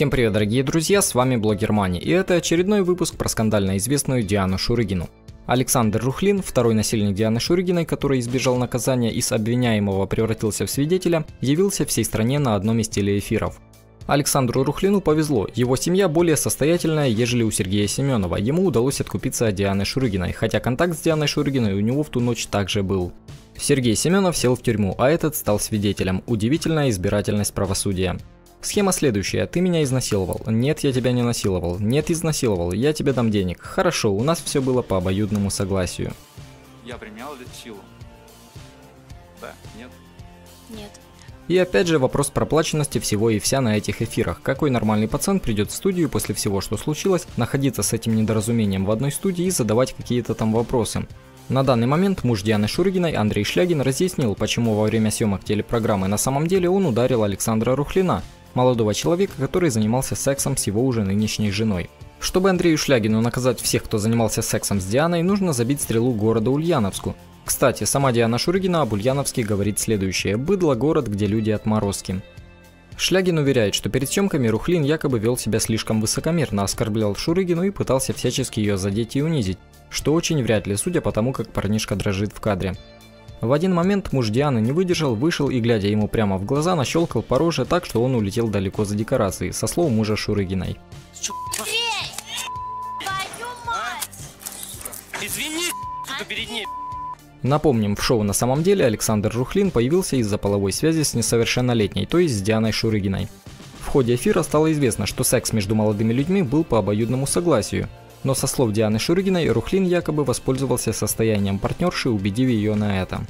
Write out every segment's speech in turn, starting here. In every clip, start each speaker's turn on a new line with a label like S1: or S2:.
S1: Всем привет, дорогие друзья, с вами Блогер Мани, и это очередной выпуск про скандально известную Диану Шурыгину. Александр Рухлин, второй насильник Дианы Шурыгиной, который избежал наказания и с обвиняемого превратился в свидетеля, явился всей стране на одном из телеэфиров. Александру Рухлину повезло, его семья более состоятельная, ежели у Сергея Семенова. Ему удалось откупиться от Дианы Шурыгиной, хотя контакт с Дианой Шурыгиной у него в ту ночь также был. Сергей Семенов сел в тюрьму, а этот стал свидетелем. Удивительная избирательность правосудия. Схема следующая. Ты меня изнасиловал. Нет, я тебя не насиловал. Нет, изнасиловал. Я тебе дам денег. Хорошо, у нас все было по обоюдному согласию.
S2: Я применял ли силу? Да, нет?
S3: Нет.
S1: И опять же вопрос проплаченности всего и вся на этих эфирах. Какой нормальный пацан придет в студию после всего, что случилось, находиться с этим недоразумением в одной студии и задавать какие-то там вопросы? На данный момент муж Дианы Шургиной Андрей Шлягин разъяснил, почему во время съемок телепрограммы на самом деле он ударил Александра Рухлина, молодого человека, который занимался сексом с его уже нынешней женой. Чтобы Андрею Шлягину наказать всех, кто занимался сексом с Дианой, нужно забить стрелу города Ульяновску. Кстати, сама Диана Шурыгина об Ульяновске говорит следующее. «Быдло – город, где люди отморозки». Шлягин уверяет, что перед съемками Рухлин якобы вел себя слишком высокомерно, оскорблял Шурыгину и пытался всячески ее задеть и унизить, что очень вряд ли, судя по тому, как парнишка дрожит в кадре. В один момент муж Дианы не выдержал, вышел и, глядя ему прямо в глаза, нащелкал по роже так, что он улетел далеко за декорацией, со слов мужа Шурыгиной.
S3: Твою мать!
S2: Извини, сука, перед ней.
S1: Напомним, в шоу на самом деле Александр Жухлин появился из-за половой связи с несовершеннолетней, то есть с Дианой Шурыгиной. В ходе эфира стало известно, что секс между молодыми людьми был по обоюдному согласию, но со слов Дианы Шурыгиной, Рухлин якобы воспользовался состоянием партнерши, убедив ее на это.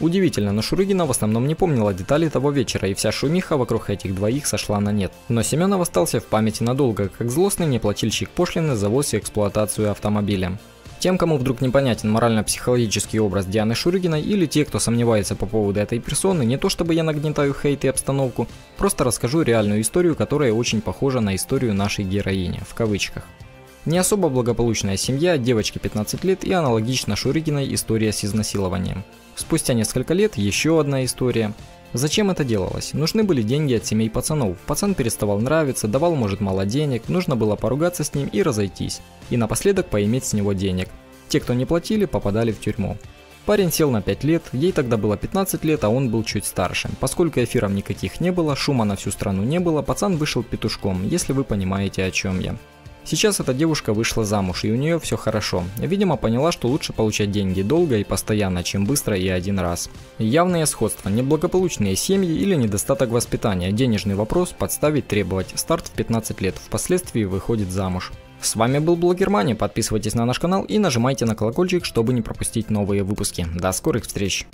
S1: Удивительно, но Шурыгина в основном не помнила детали того вечера, и вся шумиха вокруг этих двоих сошла на нет. Но Семенов остался в памяти надолго, как злостный неплательщик пошлины за ввоз и эксплуатацию автомобиля. Тем, кому вдруг непонятен морально-психологический образ Дианы Шурыгиной или те, кто сомневается по поводу этой персоны, не то чтобы я нагнетаю хейт и обстановку, просто расскажу реальную историю, которая очень похожа на историю нашей героини, в кавычках. Не особо благополучная семья, девочке 15 лет и аналогично Шурыгиной история с изнасилованием. Спустя несколько лет еще одна история. Зачем это делалось? Нужны были деньги от семей пацанов. Пацан переставал нравиться, давал может мало денег, нужно было поругаться с ним и разойтись. И напоследок поиметь с него денег. Те, кто не платили, попадали в тюрьму. Парень сел на 5 лет, ей тогда было 15 лет, а он был чуть старше. Поскольку эфиров никаких не было, шума на всю страну не было, пацан вышел петушком, если вы понимаете о чем я. Сейчас эта девушка вышла замуж, и у нее все хорошо. Видимо, поняла, что лучше получать деньги долго и постоянно, чем быстро и один раз. Явное сходство, неблагополучные семьи или недостаток воспитания, денежный вопрос, подставить, требовать, старт в 15 лет, впоследствии выходит замуж. С вами был Блогер Мани, подписывайтесь на наш канал и нажимайте на колокольчик, чтобы не пропустить новые выпуски. До скорых встреч!